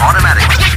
automatic.